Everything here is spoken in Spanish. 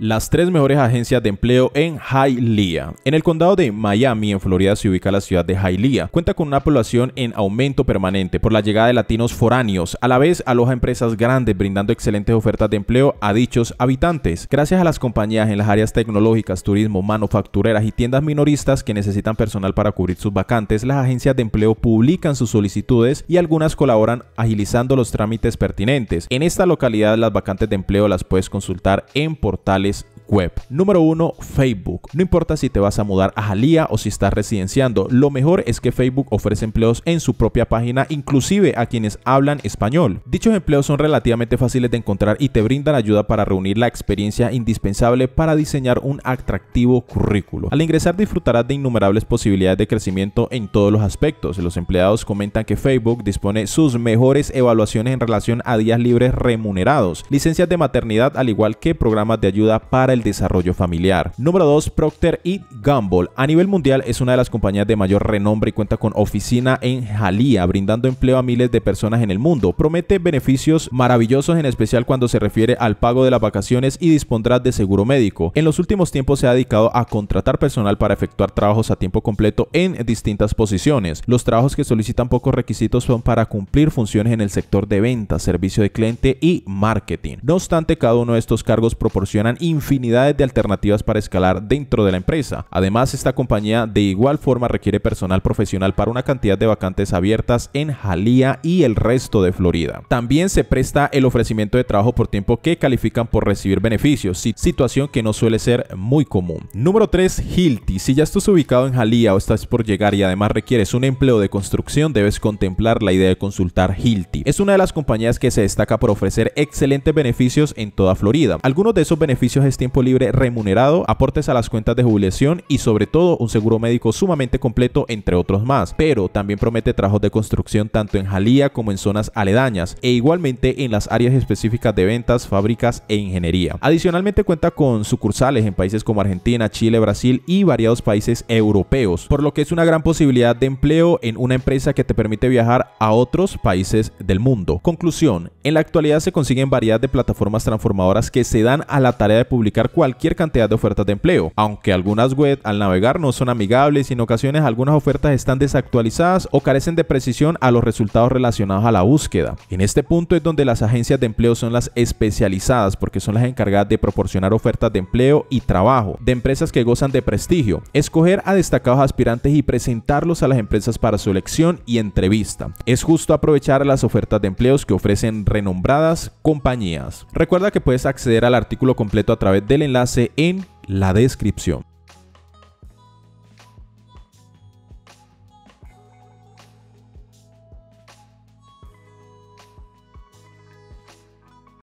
las tres mejores agencias de empleo en Hialeah. En el condado de Miami, en Florida, se ubica la ciudad de Hialeah. Cuenta con una población en aumento permanente por la llegada de latinos foráneos. A la vez, aloja empresas grandes brindando excelentes ofertas de empleo a dichos habitantes. Gracias a las compañías en las áreas tecnológicas, turismo, manufactureras y tiendas minoristas que necesitan personal para cubrir sus vacantes, las agencias de empleo publican sus solicitudes y algunas colaboran agilizando los trámites pertinentes. En esta localidad, las vacantes de empleo las puedes consultar en portales is web. Número 1. Facebook. No importa si te vas a mudar a Jalía o si estás residenciando, lo mejor es que Facebook ofrece empleos en su propia página, inclusive a quienes hablan español. Dichos empleos son relativamente fáciles de encontrar y te brindan ayuda para reunir la experiencia indispensable para diseñar un atractivo currículo. Al ingresar disfrutarás de innumerables posibilidades de crecimiento en todos los aspectos. Los empleados comentan que Facebook dispone sus mejores evaluaciones en relación a días libres remunerados, licencias de maternidad, al igual que programas de ayuda para el desarrollo familiar. Número 2. Procter Gamble. A nivel mundial es una de las compañías de mayor renombre y cuenta con oficina en Jalía, brindando empleo a miles de personas en el mundo. Promete beneficios maravillosos en especial cuando se refiere al pago de las vacaciones y dispondrá de seguro médico. En los últimos tiempos se ha dedicado a contratar personal para efectuar trabajos a tiempo completo en distintas posiciones. Los trabajos que solicitan pocos requisitos son para cumplir funciones en el sector de ventas, servicio de cliente y marketing. No obstante, cada uno de estos cargos proporcionan infinidad de alternativas para escalar dentro de la empresa. Además, esta compañía de igual forma requiere personal profesional para una cantidad de vacantes abiertas en Jalía y el resto de Florida. También se presta el ofrecimiento de trabajo por tiempo que califican por recibir beneficios, situación que no suele ser muy común. Número 3. Hilti. Si ya estás ubicado en Jalía o estás por llegar y además requieres un empleo de construcción, debes contemplar la idea de consultar Hilti. Es una de las compañías que se destaca por ofrecer excelentes beneficios en toda Florida. Algunos de esos beneficios es tiempo libre remunerado, aportes a las cuentas de jubilación y sobre todo un seguro médico sumamente completo entre otros más. Pero también promete trabajos de construcción tanto en Jalía como en zonas aledañas e igualmente en las áreas específicas de ventas, fábricas e ingeniería. Adicionalmente cuenta con sucursales en países como Argentina, Chile, Brasil y variados países europeos, por lo que es una gran posibilidad de empleo en una empresa que te permite viajar a otros países del mundo. Conclusión, en la actualidad se consiguen variedad de plataformas transformadoras que se dan a la tarea de publicar cualquier cantidad de ofertas de empleo, aunque algunas web al navegar no son amigables y en ocasiones algunas ofertas están desactualizadas o carecen de precisión a los resultados relacionados a la búsqueda. En este punto es donde las agencias de empleo son las especializadas porque son las encargadas de proporcionar ofertas de empleo y trabajo de empresas que gozan de prestigio, escoger a destacados aspirantes y presentarlos a las empresas para su elección y entrevista. Es justo aprovechar las ofertas de empleos que ofrecen renombradas compañías. Recuerda que puedes acceder al artículo completo a través del enlace en la descripción.